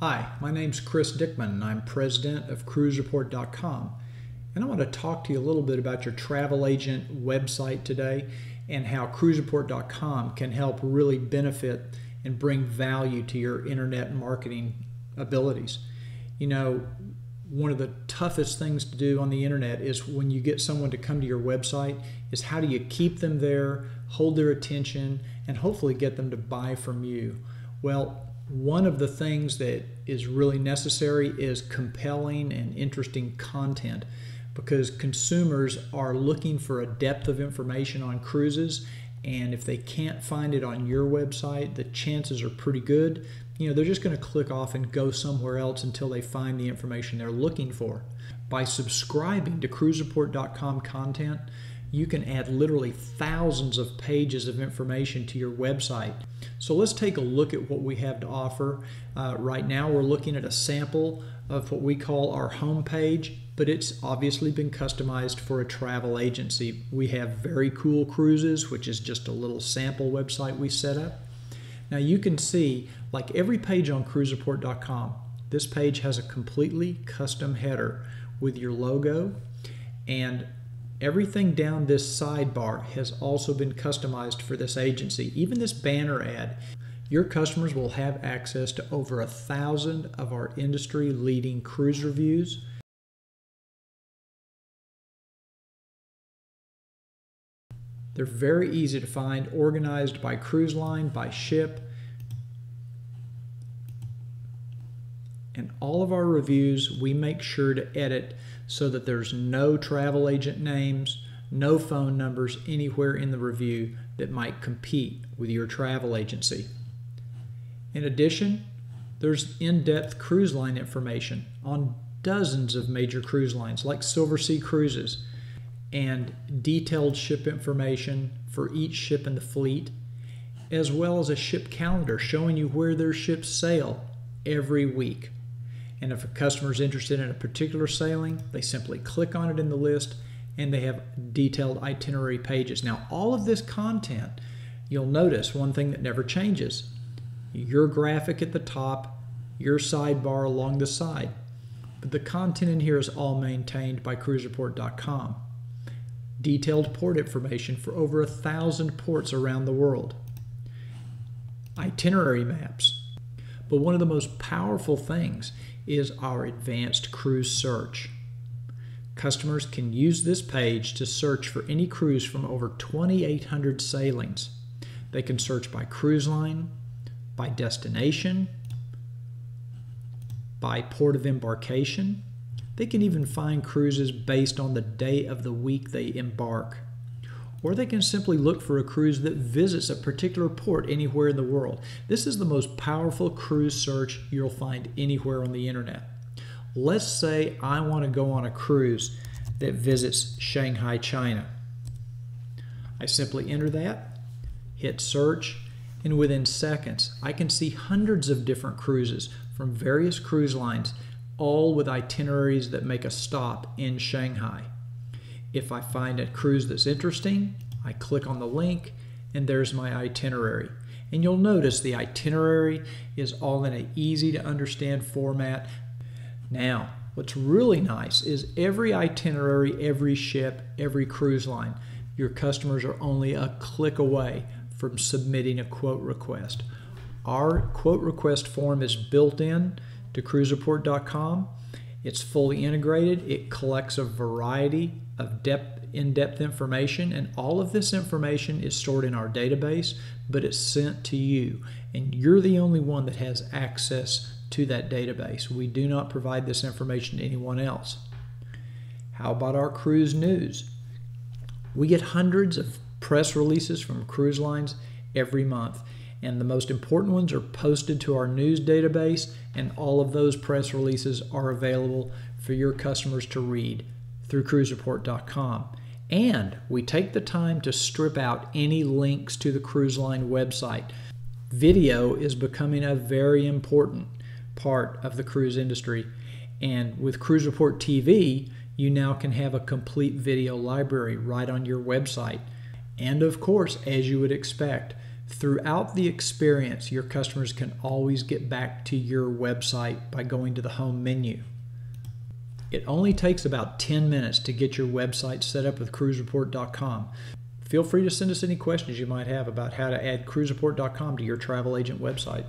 Hi, my name's Chris Dickman, and I'm president of CruiseReport.com. And I want to talk to you a little bit about your travel agent website today and how CruiseReport.com can help really benefit and bring value to your internet marketing abilities. You know, one of the toughest things to do on the internet is when you get someone to come to your website is how do you keep them there, hold their attention, and hopefully get them to buy from you. Well, one of the things that is really necessary is compelling and interesting content because consumers are looking for a depth of information on cruises and if they can't find it on your website the chances are pretty good. You know they're just going to click off and go somewhere else until they find the information they're looking for. By subscribing to cruisereport.com content you can add literally thousands of pages of information to your website. So let's take a look at what we have to offer. Uh, right now, we're looking at a sample of what we call our home page, but it's obviously been customized for a travel agency. We have very cool cruises, which is just a little sample website we set up. Now you can see, like every page on cruisereport.com, this page has a completely custom header with your logo and Everything down this sidebar has also been customized for this agency. Even this banner ad, your customers will have access to over a thousand of our industry leading cruise reviews. They're very easy to find, organized by cruise line, by ship, and all of our reviews we make sure to edit so that there's no travel agent names, no phone numbers anywhere in the review that might compete with your travel agency. In addition, there's in depth cruise line information on dozens of major cruise lines like Silversea Cruises and detailed ship information for each ship in the fleet, as well as a ship calendar showing you where their ships sail every week. And if a customer is interested in a particular sailing, they simply click on it in the list and they have detailed itinerary pages. Now, all of this content, you'll notice one thing that never changes your graphic at the top, your sidebar along the side. But the content in here is all maintained by cruisereport.com. Detailed port information for over a thousand ports around the world. Itinerary maps. But one of the most powerful things is our advanced cruise search. Customers can use this page to search for any cruise from over 2,800 sailings. They can search by cruise line, by destination, by port of embarkation. They can even find cruises based on the day of the week they embark or they can simply look for a cruise that visits a particular port anywhere in the world. This is the most powerful cruise search you'll find anywhere on the internet. Let's say I want to go on a cruise that visits Shanghai, China. I simply enter that, hit search, and within seconds I can see hundreds of different cruises from various cruise lines, all with itineraries that make a stop in Shanghai. If I find a cruise that's interesting, I click on the link and there's my itinerary. And you'll notice the itinerary is all in an easy to understand format. Now, what's really nice is every itinerary, every ship, every cruise line, your customers are only a click away from submitting a quote request. Our quote request form is built in to cruisereport.com. It's fully integrated. It collects a variety of depth, in-depth information and all of this information is stored in our database but it's sent to you and you're the only one that has access to that database. We do not provide this information to anyone else. How about our cruise news? We get hundreds of press releases from cruise lines every month and the most important ones are posted to our news database and all of those press releases are available for your customers to read through cruisereport.com. And we take the time to strip out any links to the cruise line website. Video is becoming a very important part of the cruise industry. And with Cruise Report TV, you now can have a complete video library right on your website. And of course, as you would expect, Throughout the experience, your customers can always get back to your website by going to the home menu. It only takes about 10 minutes to get your website set up with cruisereport.com. Feel free to send us any questions you might have about how to add cruisereport.com to your travel agent website.